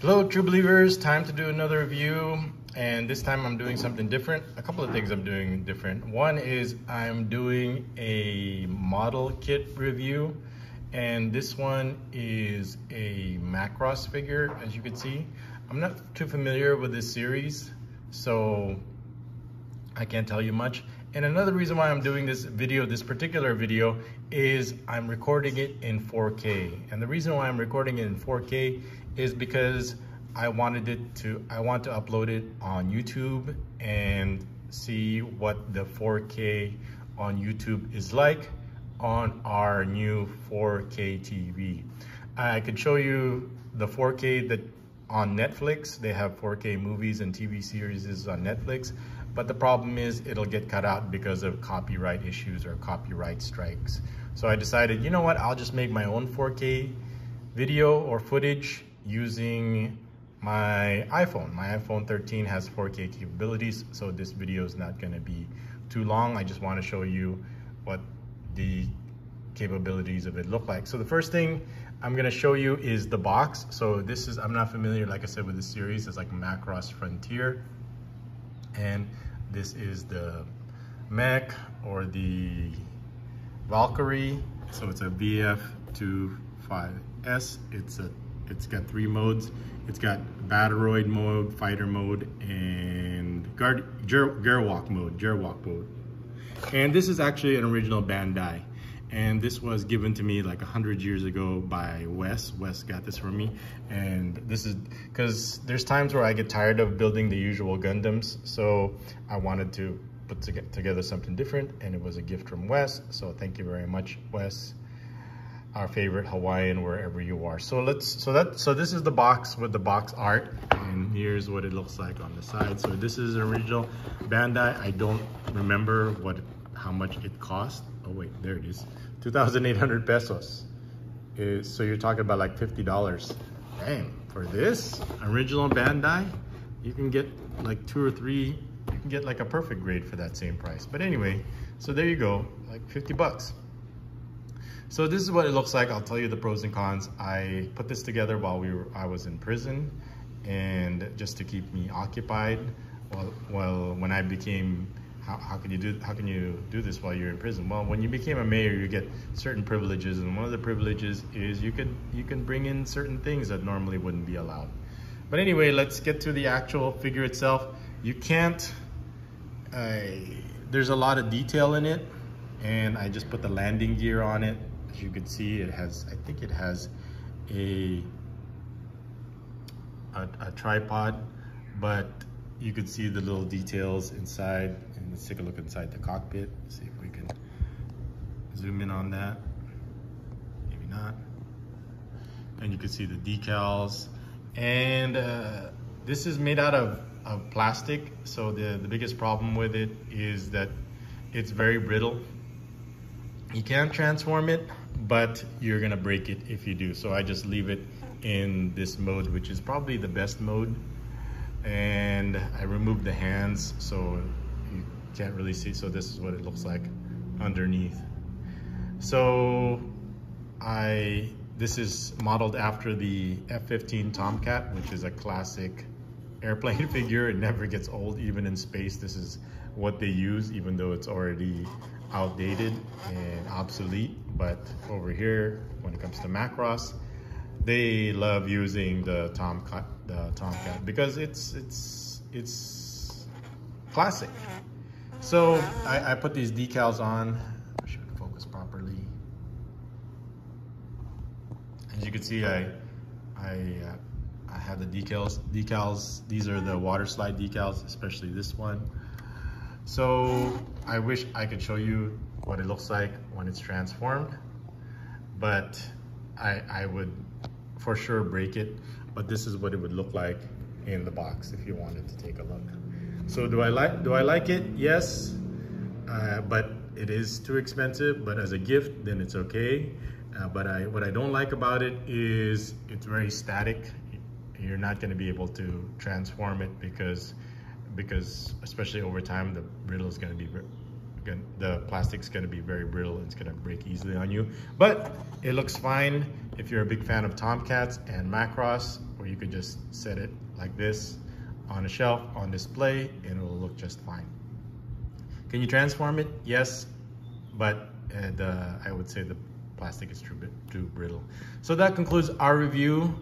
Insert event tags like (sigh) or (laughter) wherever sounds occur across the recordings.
Hello, true believers. Time to do another review. And this time I'm doing something different. A couple of things I'm doing different. One is I'm doing a model kit review. And this one is a Macross figure, as you can see. I'm not too familiar with this series, so I can't tell you much. And another reason why I'm doing this video, this particular video, is I'm recording it in 4K. And the reason why I'm recording it in 4K is because I wanted it to, I want to upload it on YouTube and see what the 4K on YouTube is like on our new 4K TV. I could show you the 4K that on Netflix. They have 4K movies and TV series on Netflix. But the problem is it'll get cut out because of copyright issues or copyright strikes. So I decided, you know what, I'll just make my own 4K video or footage using my iPhone. My iPhone 13 has 4K capabilities, so this video is not gonna be too long. I just wanna show you what the capabilities of it look like. So the first thing I'm gonna show you is the box. So this is, I'm not familiar, like I said, with this series. It's like Macross Frontier. And this is the mech or the Valkyrie. So it's a VF25S. It's a it's got three modes. It's got Battleroid mode, fighter mode, and guard, Gerwalk mode, Gerwalk mode. And this is actually an original Bandai. And this was given to me like a hundred years ago by Wes. Wes got this for me. And this is, cause there's times where I get tired of building the usual Gundams. So I wanted to put together something different and it was a gift from Wes. So thank you very much, Wes our favorite Hawaiian wherever you are. So let's, so that, so this is the box with the box art and here's what it looks like on the side. So this is original Bandai. I don't remember what, how much it cost. Oh wait, there it is. 2,800 pesos. Is, so you're talking about like $50. Dang, for this original Bandai, you can get like two or three, you can get like a perfect grade for that same price. But anyway, so there you go, like 50 bucks. So this is what it looks like. I'll tell you the pros and cons. I put this together while we were, I was in prison and just to keep me occupied. Well, well when I became, how, how can you do, how can you do this while you're in prison? Well, when you became a mayor, you get certain privileges. And one of the privileges is you can, you can bring in certain things that normally wouldn't be allowed. But anyway, let's get to the actual figure itself. You can't, uh, there's a lot of detail in it and I just put the landing gear on it as you can see, it has, I think it has a, a, a tripod, but you can see the little details inside. And let's take a look inside the cockpit, see if we can zoom in on that. Maybe not. And you can see the decals. And uh, this is made out of, of plastic. So the, the biggest problem with it is that it's very brittle. You can transform it, but you're gonna break it if you do. So I just leave it in this mode, which is probably the best mode. And I removed the hands so you can't really see. So this is what it looks like underneath. So I, this is modeled after the F-15 Tomcat, which is a classic (laughs) airplane (laughs) figure. It never gets old, even in space. This is what they use, even though it's already outdated and obsolete. But over here, when it comes to Macross, they love using the Tomcat, the Tomcat because it's it's it's classic. So I, I put these decals on. I should focus properly. As you can see, I I uh, I have the decals. Decals. These are the water slide decals, especially this one. So I wish I could show you what it looks like when it's transformed, but I, I would for sure break it. But this is what it would look like in the box if you wanted to take a look. So do I like do I like it? Yes, uh, but it is too expensive. But as a gift, then it's okay. Uh, but I what I don't like about it is it's very static. You're not going to be able to transform it because because especially over time, the brittle is going to be the plastic's going to be very brittle and it's going to break easily on you. But it looks fine if you're a big fan of Tomcats and Macross, or you could just set it like this on a shelf, on display, and it will look just fine. Can you transform it? Yes, but uh, I would say the plastic is too, too brittle. So that concludes our review.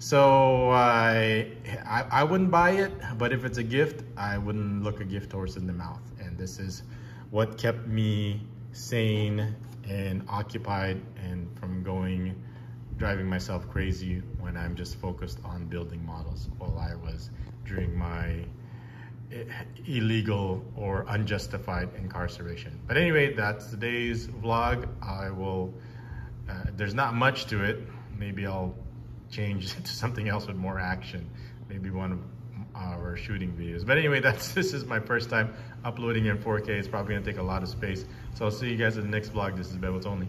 So I, I, I wouldn't buy it, but if it's a gift, I wouldn't look a gift horse in the mouth. And this is what kept me sane and occupied and from going driving myself crazy when I'm just focused on building models while I was during my eh, illegal or unjustified incarceration. But anyway, that's today's vlog. I will, uh, there's not much to it. Maybe I'll change (laughs) it to something else with more action. Maybe one of our shooting videos. But anyway, (laughs) that's this is my first time uploading in 4K. It's probably gonna take a lot of space. So I'll see you guys in the next vlog. This is Bebots Only.